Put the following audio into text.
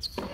Let's go.